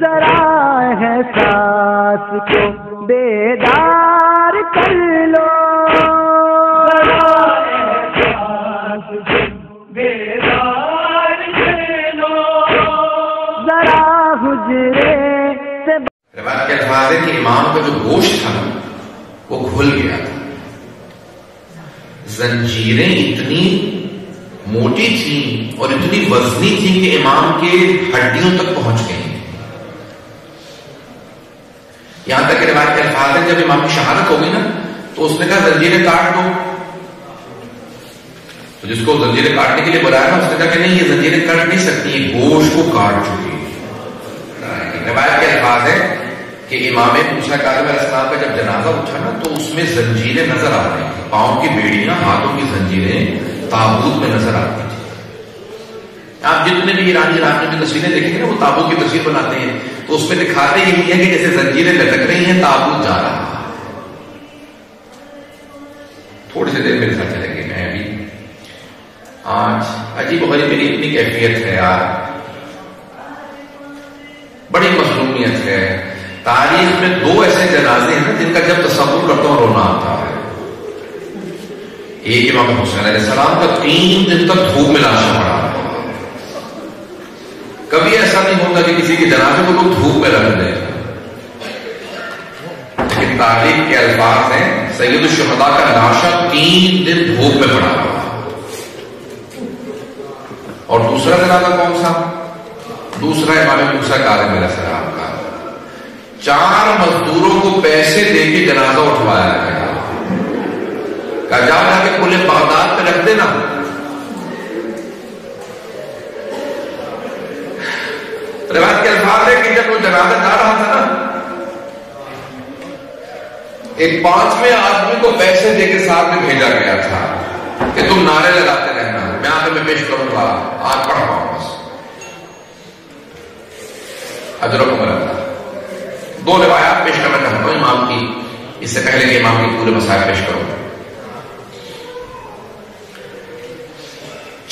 ذرا احساس کو بیدار کر لو۔ ذرا حجرے سے روایت کے الفاظ ہے کہ امام کا جو گوشت تھا نا وہ کھل گیا۔ تھا زنجیریں اتنی موٹی تھیں اور اتنی وزنی تھیں کہ امام کے ہڈیوں تک پہنچ گئی یہاں تک کہ روایت کے الفاظ ہے جب امام کی شہادت ہو گئی نا، تو اس نے کہا زنجیریں کاٹ دو۔ تو جس کو زنجیریں کاٹنے کے لیے بلایا نا، اس نے کہا کہ نہیں، یہ زنجیریں کاٹ نہیں سکتی، یہ گوشت کو کاٹ چکی ہے روایت کے الفاظ ہے کہ امام موسیٰ کاظم علیہ السلام کا جب جنازہ اٹھا نا، تو اس میں زنجیریں نظر آ رہی ہیں پاؤں کی بیڑیاں، ہاتھوں کی زنجیریں تابوت میں نظر آتی تھی۔ آپ جتنے بھی ایرانی علاقے کی تصویریں دیکھیں گے، وہ تابوت کی تصویر بناتے ہیں۔ تو اس میں دکھاتے یہی ہے کہ جیسے زنجیریں لٹک رہی ہیں، تابوت جا رہا ہے۔ تھوڑی سی دیر میرے ساتھ چلیں گے، میں ابھی۔ آج عجیب و غریب میری اتنی کیفیت ہے یار۔ بڑی مظلومیت ہے۔ تاریخ میں دو ایسے جنازے ہیں نا جن کا جب تصور کرتا ہوں رونا آتا ہے۔ ایک امام حسین علیہ السلام کا تین دن تک دھوپ میں لاشا پڑا۔ کبھی ایسا نہیں ہوتا کہ کسی کے جنازے کو لوگ دھوپ میں رکھ دیں۔ لیکن تاریخ کے الفاظ ہیں، سید الشہداء کا لاشا تین دن دھوپ میں پڑا۔ ہوا اور دوسرا جنازہ کون سا؟ دوسرا امام موسیٰ کاظم علیہ السلام کا۔ چار مزدوروں کو پیسے دے کے جنازہ اٹھوایا گیا۔ کہا، جا جا کے کھلے بغداد پہ رکھ دینا۔ روایت کے الفاظ ہے کہ جب وہ جنازہ جا رہا تھا نا، ایک پانچویں آدمی کو پیسے دے کے ساتھ میں بھیجا گیا تھا کہ تم نعرے لگاتے رہنا۔ میں آگے میں پیش کروں گا، آج پڑھ رہا ہوں بس۔ حضرت عمر اللہ دو روایات پیش کرنا چاہتا ہوں، امام کی، اس سے پہلے کہ امام کی پورے مسائل پیش کروں۔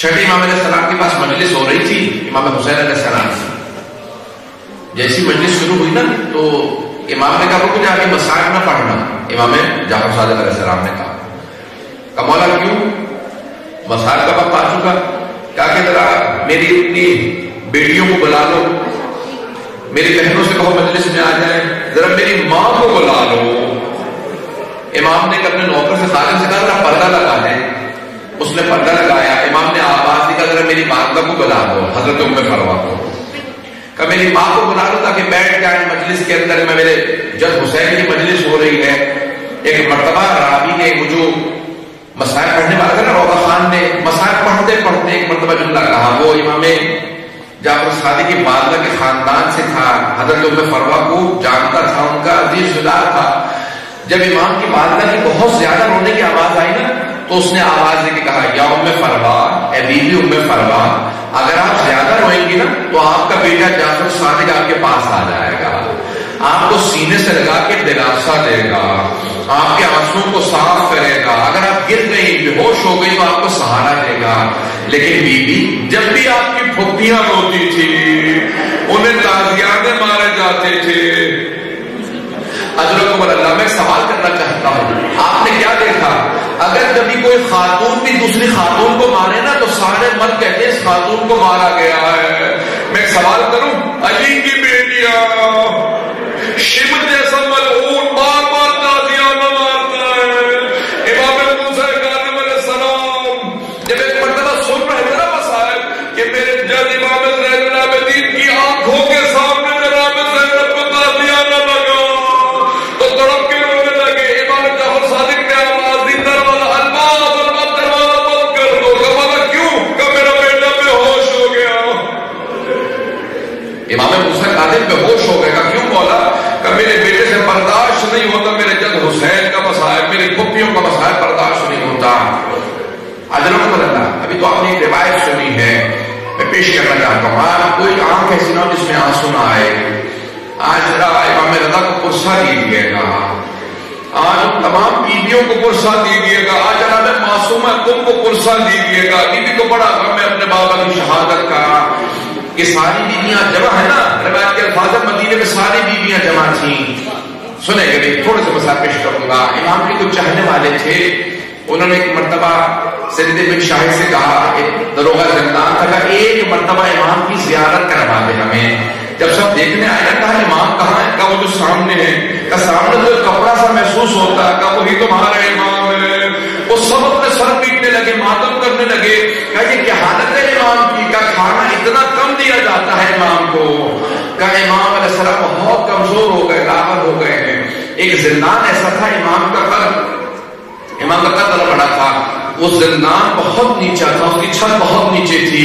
چھٹے امام علیہ السلام کے پاس مجلس ہو رہی تھی امام حسین علیہ السلام کی جیسی مجلس شروع ہوئی نا تو امام نے کہا رکو جا کے نہ پڑھنا امام جعفر صادق علیہ السلام نے کہا کہ مولا کیوں مسائل کا وقت آ چکا کہا کہ ذرا میری اپنی بیٹیوں کو بلا لو میری بہنوں سے کہو مجلس میں آ جائیں ذرا میری ماں کو بلا لو امام نے اپنے نوکر سے خادم سے کہا ذرا پردہ لگا ہے اس نے پردہ لگایا، امام نے آواز دی کہا ذرا میری والدہ کو بلا دو، حضرت ام فروا کو۔ کہ میری ماں کو بلا دو تاکہ بیٹھ جائیں مجلس کے اندر میں میرے جب حسین کی مجلس ہو رہی ہے۔ ایک مرتبہ راوی نے وہ جو مسائل پڑھنے والا تھا نا، روضہ خان نے مسائل پڑھتے پڑھتے ایک مرتبہ جملہ کہا، وہ امام جعفر صادق کی والدہ کے خاندان سے تھا، حضرت ام فروا کو جانتا تھا، ان کا عزیز شدار تھا۔ جب امام کی والدہ کی بہت زیادہ رونے کی آواز آئی نا تو اس نے آواز دے کے کہا، یا ام فروا اے بیوی ام فروا اگر آپ زیادہ روئیں گی نا، تو آپ کا بیٹا جعفر صادق آپ کے پاس آ جائے گا۔ آپ کو سینے سے لگا کے دلاسا دے گا۔ آپ کے آنسو کو صاف کرے گا۔ اگر آپ گر گئی بے ہوش ہو گئی تو آپ کو سہارا دے گا۔ لیکن بی بی جب بھی آپ کی پھپیاں روتی تھی، انہیں تازیانے مارے جاتے تھے۔ حضرت عمر اللہ میں سوال کرنا چاہتا ہوں آپ نے کیا دیکھا اگر کبھی کوئی خاتون بھی دوسری خاتون کو مارے نا تو سارے مرد کہتے اس خاتون کو مارا گیا ہے۔ میں سوال کروں؟ علی کی بیٹیاں شم جیسا ملعون بار بار تازیانہ مارتا ہے امام موسیٰ کاظم علیہ السلام جب ایک مرتبہ سن رہے تھے نا مسائل کہ میرے جد امام زین العابدین کی آنکھوں کے سامنے جناب زینب کو تازیانہ لگا تو تڑپ کے رونے لگے امام جعفر صادق نے آواز دی دروازہ الباز الباز دروازہ بند کر دو کہا کیوں کہ میرا بیٹا بے ہوش ہو گیا امام موسیٰ کاظم بے ہوش ہو گیا کیوں بولا کہ میرے بیٹے سے برداشت نہیں ہوتا میرے جد حسین کا مسائل میری پھپھیوں کا مسائل برداشت نہیں ہوتا حضرت اللہ ابھی تو آپ نے ایک روایت سنی ہے میں پیش کرنا چاہتا ہوں۔ آپ کوئی آنکھ ایسی نہ جس میں آنسو نہ آئے۔ آج ذرا امام رضا کو پرسا دیجیے گا۔ آج تمام بیویوں کو پرسا دیجیے گا۔ آج جناب معصومہ تم کو پرسا دیجیے گا۔ بیوی کو بڑا غم ہے اپنے بابا کی شہادت کا۔ یہ ساری بیویاں جمع ہے نا۔ روایت کے الفاظ مدینے میں ساری بیویاں جمع تھیں۔ سنیں گے تھوڑے سے مسئلہ پیش کروں گا۔ امام کے کچھ چاہنے والے تھے، انہوں نے ایک مرتبہ سید بن شاہد سے کہا ایک دروگا زندان تھا کہ ایک مرتبہ امام کی زیارت کروا دے ہمیں۔ جب سب دیکھنے آئے نا کہا امام کہاں ہے؟ کہا وہ جو سامنے ہے؟ کہا سامنے تو کپڑا سا محسوس ہوتا ہے؟ کہا وہی تمہارا امام ہے۔ وہ سب اپنے سر پیٹنے لگے، ماتم کرنے لگے۔ کہا یہ کیا حالت ہے امام کی؟ کہا کھانا اتنا کم دیا جاتا ہے امام کو۔ کہا امام علیہ السلام بہت کمزور ہو گئے لاغر ہو گئے ہیں۔ ایک زندان ایسا تھا، امام کا قلب امام کا قتل بڑا تھا وہ زندان بہت نیچا تھا، اس کی چھت بہت نیچے تھی۔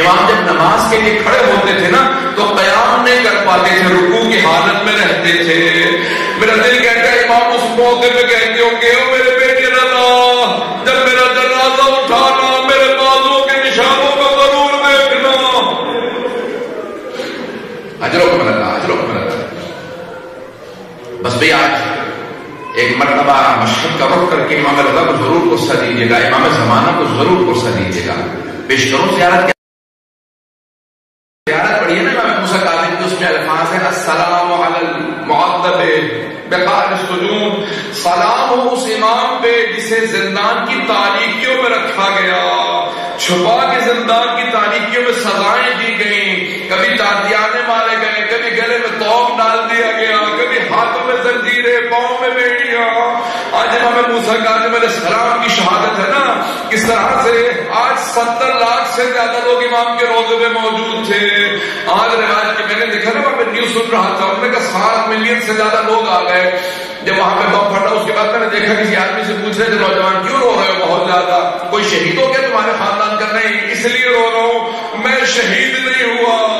امام جب نماز کے لیے کھڑے ہوتے تھے نا، تو قیام نہیں کر پاتے تھے، رکوع کی حالت میں رہتے تھے۔ میرا دل کہتا ہے، امام اس موقع پہ کہتے ہوں گے میرے بیٹے نہ جب میرا جنازہ اٹھانا میرے بازوں کے نشانوں کو ضرور دیکھنا اجروں کو ملتا اجروں کو ملتا بس بھئی آج ایک مرتبہ مشہد کا رخ کر کے امام رضا کو ضرور غصہ دیجیے گا، امام زمانہ کو ضرور غصہ دیجیے گا۔ پیش کروں زیارت زیارت پڑھیے نا امام موسیٰ کاظم اس میں الفاظ ہے السلام علی المعذب بقار السجون سلام ہو اس امام پہ جسے زندان کی تاریکیوں میں رکھا گیا۔ چھپا کے زندان کی تاریکیوں میں سزائیں دی گئیں۔ کبھی تازیانے مارے گئے کبھی گلے میں توق ڈال دیا گیا کبھی ہاتھوں پاؤں میں بیڑیاں آج امام موسیٰ کاظم علیہ السلام کی شہادت ہے نا، کس طرح سے آج ستر لاکھ سے زیادہ لوگ امام کے روزے میں موجود تھے۔ آج روایت کے میں نے دیکھا نا، میں نیوز سن رہا تھا انہوں نے کہا سات ملین سے زیادہ لوگ آ گئے۔ جب وہاں پہ بم پھٹا، اس کے بعد میں نے دیکھا کسی آدمی سے پوچھ رہے تھے، نوجوان کیوں رو رہے ہو بہت زیادہ؟ کوئی شہید ہو گیا تمہارے خاندان کا؟ نہیں، اس لیے رو رہا ہوں، میں شہید نہیں ہوا۔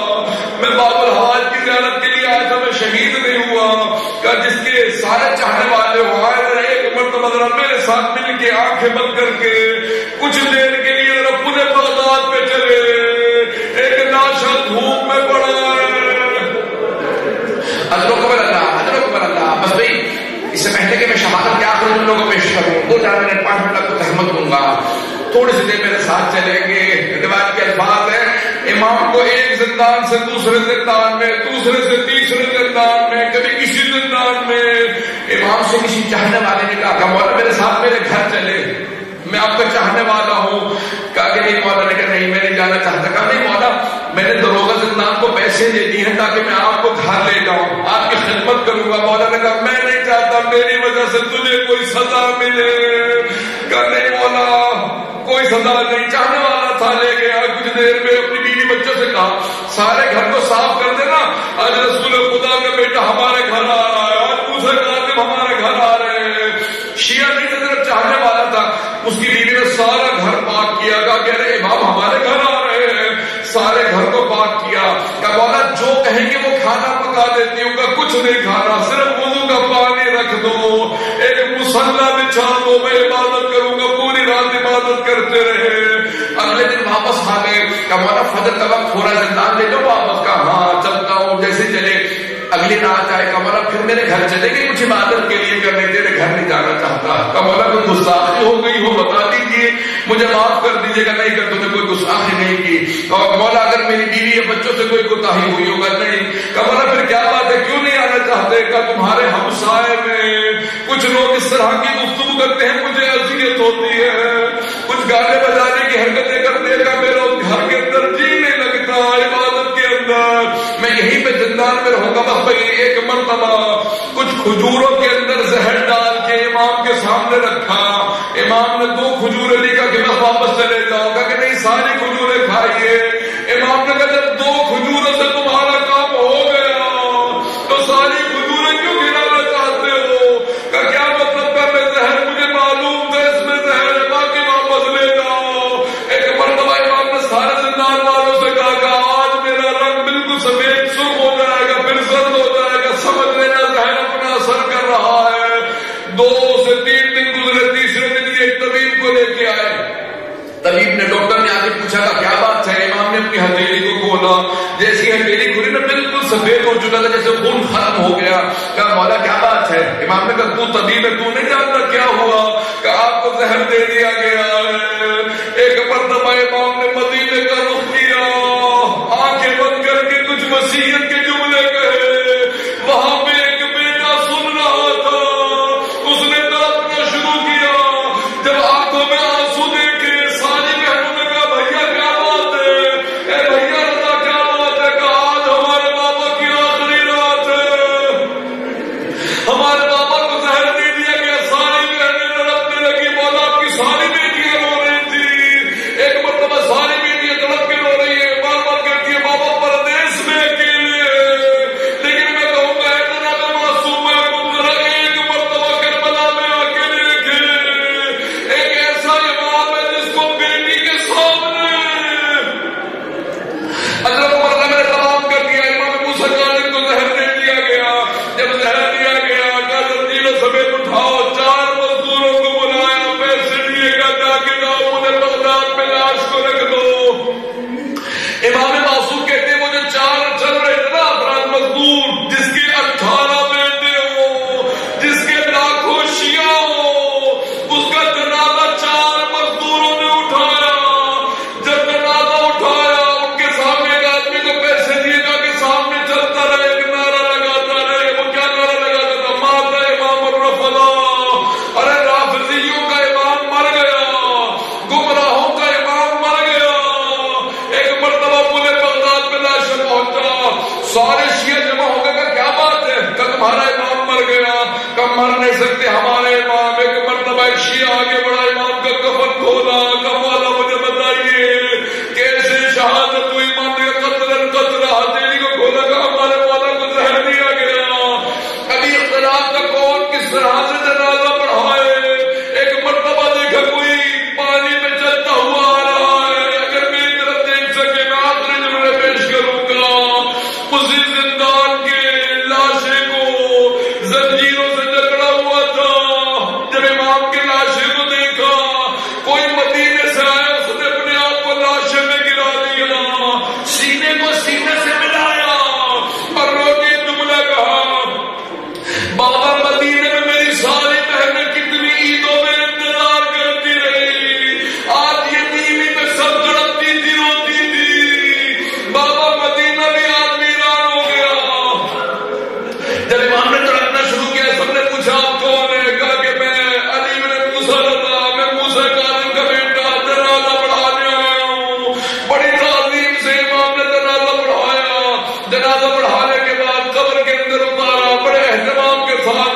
میں باب الحواج کی زیارت کے لیے آیا تھا میں شہید نہیں ہوا کہ جس کے سارے چاہنے والے ہو آئے ذرا ایک مرتبہ ذرا میرے ساتھ مل کے آنکھیں بند کر کے کچھ دیر کے لیے ذرا پورے بغداد پہ چلے۔ ایک ناشا دھوپ میں پڑا۔ اجروں کو اللہ اجروں کو اللہ، بس بھائی، اس سے پہلے کہ میں شہادت کے آخر ان لوگوں کو پیش کروں، دو چار منٹ، پانچ منٹ تک تحمت دوں گا۔ تھوڑی سی دیر میرے ساتھ چلیں گے روایت کے الفاظ امام کو ایک زندان سے دوسرے زندان میں، دوسرے سے تیسرے زندان میں، کبھی کسی زندان میں۔ امام سے کسی چاہنے والے نے کہا کہ مولا میرے ساتھ میرے گھر چلے۔ میں آپ کا چاہنے والا ہوں۔ کہا کہ نہیں مولا نے کہا نہیں، میں نہیں جانا چاہتا۔ کہا نہیں مولا میں نے دروگا زندان کو پیسے دے دیے ہیں تاکہ میں آپ کو گھر لے جاؤں، آپ کی خدمت کروں گا۔ مولا نے کہا، میں نہیں چاہتا، میری وجہ سے تجھے کوئی سزا ملے۔ کہا نہیں مولا کوئی سزا نہیں۔ چاہنے والا تھا لے گیا کچھ دیر میں اپنی بیوی بچوں سے کہا، سارے گھر کو صاف کر دینا۔ آج رسول خدا کا بیٹا ہمارے گھر آ رہا ہے۔ آج دوسرے کاتب ہمارے گھر آ رہے ہیں۔ شیعہ نہیں تھا صرف چاہنے والا تھا۔ اس کی بیوی نے سارا گھر پاک کیا۔ کہا کہ ارے امام، ہمارے گھر آ رہے ہیں۔ سارے گھر کو پاک کیا۔ کہ مولا، جو کہیں گے وہ کھانا پکا دیتی ہوں۔ کا کچھ نہیں کھانا، صرف وضو کا پانی رکھ دو۔ ایک مسلح بچھا دو میں عبادت مدد کرتے رہے۔ اگلے دن واپس آ گئے۔ کہ مولا فجر کا وقت تھوڑا زندان لے لو واپس۔ کا ہاں چلتا ہوں، جیسے چلے۔ اگلی رات آئے کمالا پھر میرے گھر چلے گئے کچھ عبادت کے لیے کرنے۔ تیرے گھر نہیں جانا چاہتا۔ کمالا کوئی گستاخی ہو گئی ہو بتا دی۔ دیجیے مجھے معاف کر دیجیے گا، نہیں کر تم نے کوئی گستاخی نہیں کی۔ اور مولا، اگر میری بیوی یا بچوں سے کوئی کوتاہی ہوئی ہوگا، نہیں۔ کمالا پھر کیا بات ہے؟ کیوں نہیں آنا چاہتے؟ کہ تمہارے ہمسائے میں کچھ لوگ اس طرح کی گفتگو کرتے ہیں، مجھے اذیت ہوتی ہے۔ کچھ گانے بجانے کی حرکتیں کرتے ہیں کہ میرا گھر کے اندر جی نہیں لگتا، عبادت کے اندر۔ میں یہیں پہ زندان میں رہوں گا، بس بھائی، ایک مرتبہ کچھ کھجوروں کے اندر زہر ڈال کے امام کے سامنے رکھا۔ امام نے دو کھجور علی کا کہ بس واپس چلے جاؤں گا کہ نہیں، ساری کھجوریں کھائیے۔ امام نے کہا جب دو کھجور سے تمہارا کام ہو گیا تو ساری کھجوریں کیوں گرانا چاہتے ہو کہ کیا مطلب ہے میں زہر مجھے معلوم تھا اس میں زہر ہے باقی واپس لے جاؤ ایک مرتبہ امام نے سارے زندان والوں سے کہا کہ آج میرا رنگ بالکل سفید سرخ ہو جائے گا پھر زرد ہو جائے گا سمجھ لینا زہر اپنا اثر کر رہا ہے دو سے تین دن گزرے تیسرے دن یہ ایک طبیب کو لے کے آئے طبیب نے ڈاکٹر نے آگے پوچھا تھا کیا بات ہے امام نے اپنی ہتھیلی کو کھولا جیسی ہتھیلی کھلی نا بالکل سفید ہو چکا تھا جیسے خون ختم ہو گیا کہا مولا کیا بات ہے؟ امام نے کہا، تو طبیب ہے، تو نہیں جانتا کیا ہوا؟ کہ آپ کو زہر دے دیا گیا ہے۔ ایک مرتبہ امام نے مدینے کا رخ کیا۔ آنکھیں بند کر کے کچھ وسیعت کے جو سارے God